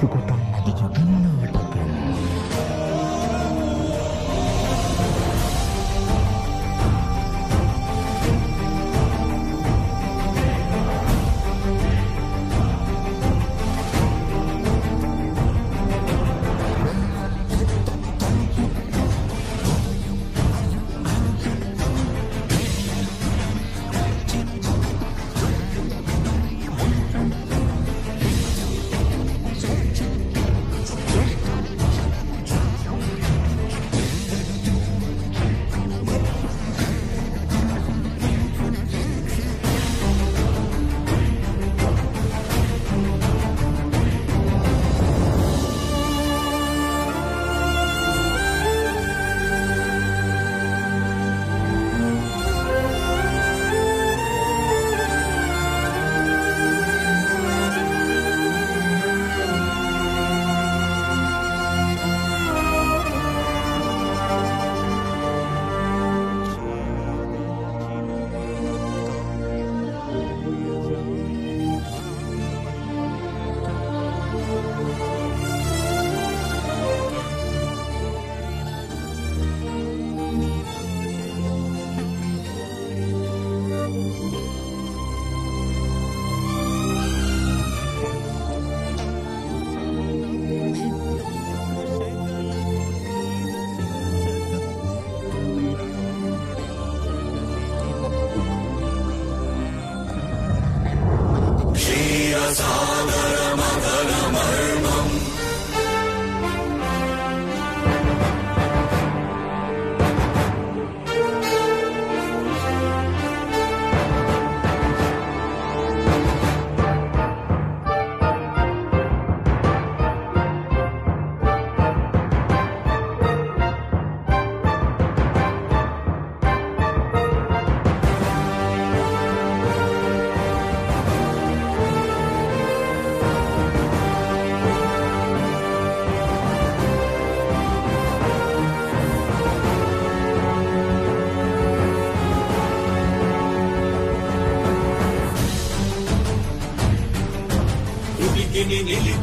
Fikutang. Benar.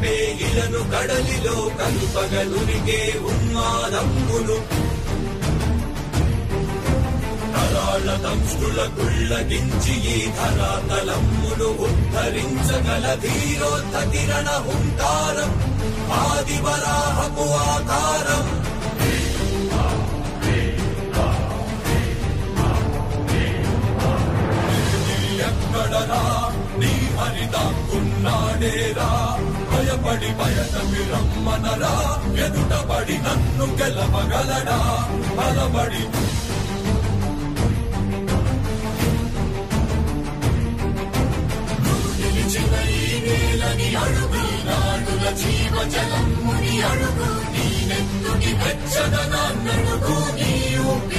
నిలిపే ఇలను కడలిలో కలుపగలునిగే ఉన్మాదమ్మును కరాళ దంష్టుల కుళ్ళగించి ఈ ధరాతలమ్మును ఉద్ధరించగల ధీరోత్తతిరణ హుంకారం ఆదివరాహపు ఆకారం. ఎక్కడరా నీ హరిదాక్కున్నాడేరా భయపడి భయటమి రమ్మనరా ఎదుటపడి నన్ను గెలవగలడా బలబడి నిలిచిన ఈ నేలని అడుగు నాడుల జీవ జీవజలమ్ముని అడుగు నీ నెత్తుని వెచ్చదనాన్నడుగు నీ ఊపి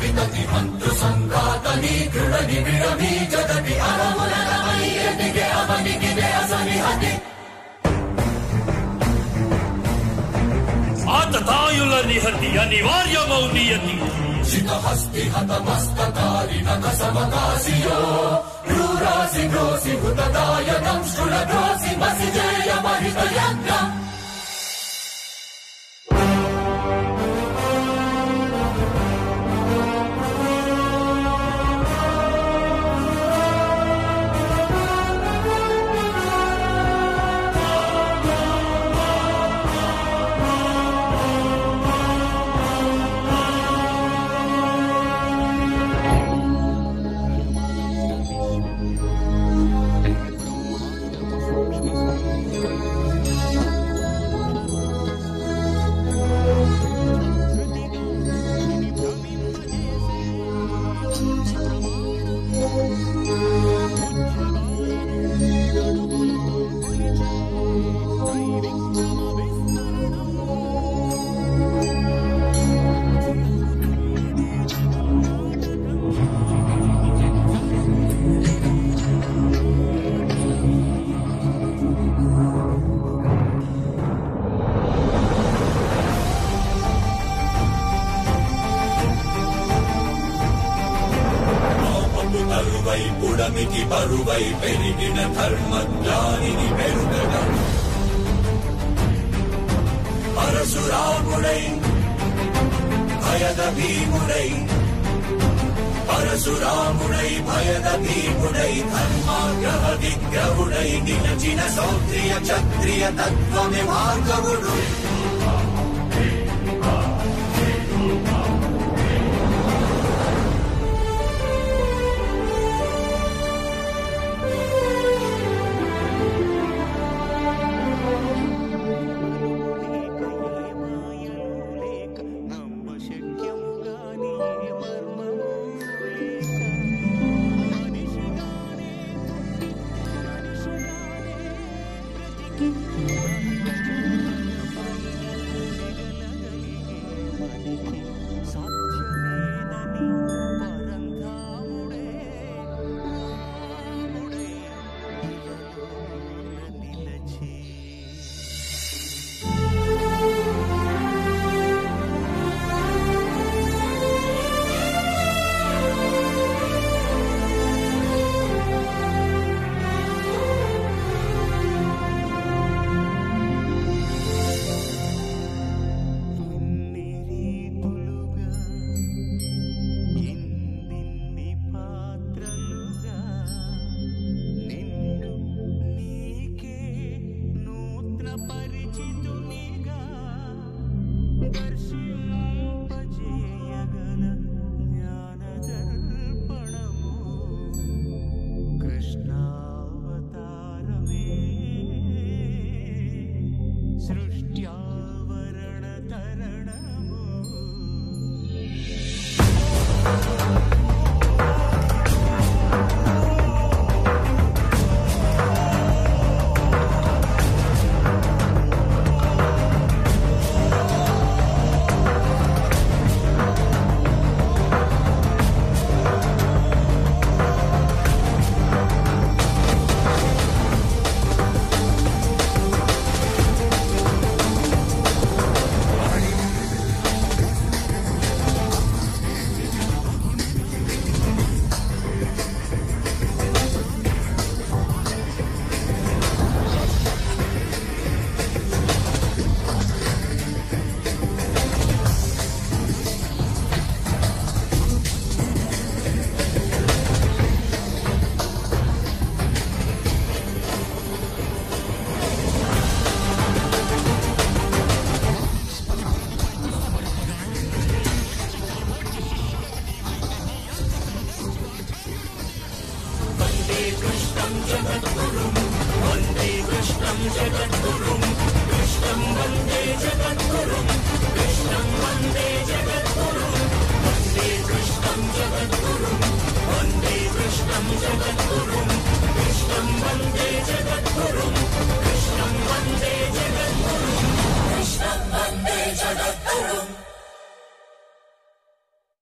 కాదు కవితతి మంత్రు సంఘాతని దృఢని విడమి జగతి అరముల అవనికి అసని హతి ఆతతాయుల నిహతి అనివార్యమౌ నియతి శిఖహస్తి హతమస్తకారి నక సమకాశియో రూరాసి పాపపు తరువై పుడమికి బరువై పెరిగిన ధర్మ జ్ఞానిని పెరుగగా పరశురాముడై భయద భీముడై పరశురాముడై భయద భీముడై ధర్మాగ్రహ విగ్రహుడై నిలచిన సౌత్రియ క్షత్రియ తత్వమే భార్గవుడు que